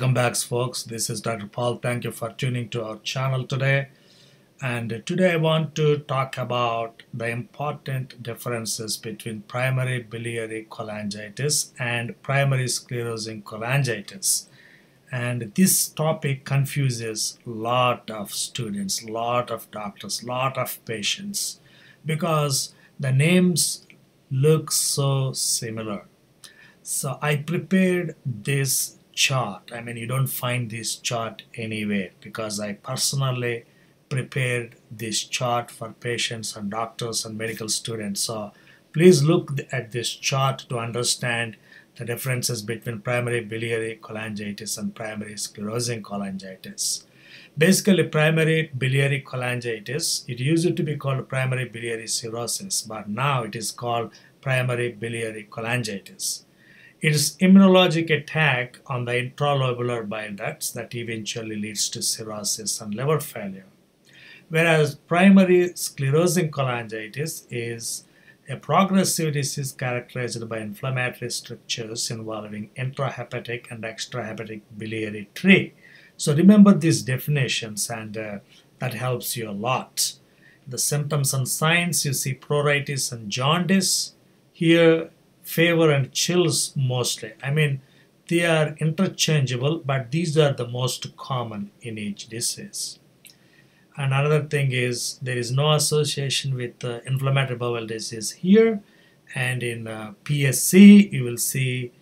Welcome back, folks. This is Dr. Paul. Thank you for tuning to our channel today. And today I want to talk about the important differences between primary biliary cholangitis and primary sclerosing cholangitis. And this topic confuses a lot of students, lot of doctors, lot of patients because the names look so similar. So I prepared this chart. I mean, you don't find this chart anywhere because I personally prepared this chart for patients and doctors and medical students. So please look at this chart to understand the differences between primary biliary cholangitis and primary sclerosing cholangitis. Basically, primary biliary cholangitis, it used to be called primary biliary cirrhosis, but now it is called primary biliary cholangitis. It is immunologic attack on the intralobular bile ducts that eventually leads to cirrhosis and liver failure. Whereas primary sclerosing cholangitis is a progressive disease characterized by inflammatory strictures involving intrahepatic and extrahepatic biliary tree. So remember these definitions and uh, that helps you a lot. The symptoms and signs you see pruritus and jaundice. Here fever and chills mostly. I mean, they are interchangeable, but these are the most common in each disease. And another thing is there is no association with uh, inflammatory bowel disease here. And in uh, PSC, you will see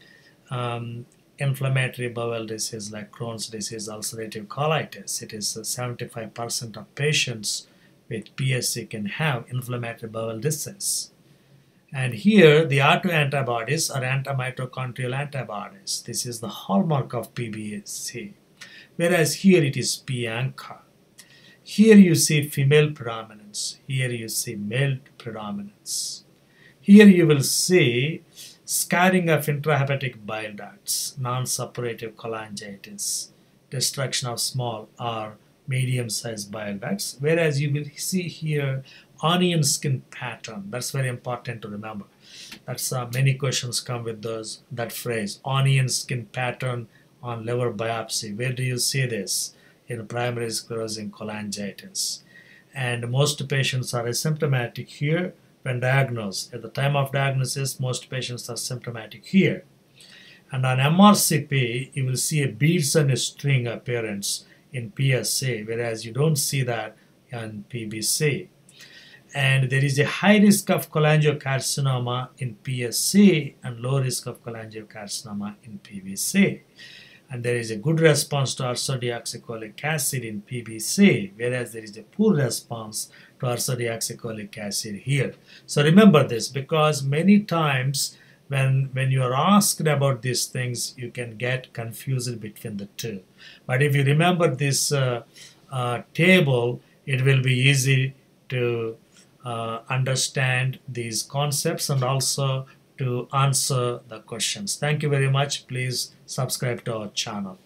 um, inflammatory bowel disease like Crohn's disease, ulcerative colitis. It is 75% uh, of patients with PSC can have inflammatory bowel disease. And here the R2 antibodies are antimitochondrial antibodies. This is the hallmark of PBC. Whereas here it is P-ANCA. Here you see female predominance. Here you see male predominance. Here you will see scarring of intrahepatic bile ducts, non-suppurative cholangitis, destruction of small or medium-sized bile ducts. Whereas you will see here onion skin pattern. That's very important to remember. That's uh, many questions come with those that phrase onion skin pattern on liver biopsy. Where do you see this? In primary sclerosing cholangitis. And most patients are asymptomatic here when diagnosed. At the time of diagnosis, most patients are symptomatic here. And on MRCP, you will see a beads and a string appearance in PSC, whereas you don't see that in PBC and there is a high risk of cholangiocarcinoma in PSC and low risk of cholangiocarcinoma in PBC. And there is a good response to ursodeoxycholic acid in PBC, whereas there is a poor response to ursodeoxycholic acid here. So remember this because many times when, when you are asked about these things, you can get confused between the two. But if you remember this uh, uh, table, it will be easy to uh, understand these concepts and also to answer the questions. Thank you very much. Please subscribe to our channel.